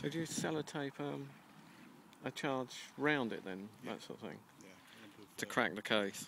So do you sellotape um, a charge round it then, Yeah. that sort of thing, Yeah. to crack the case?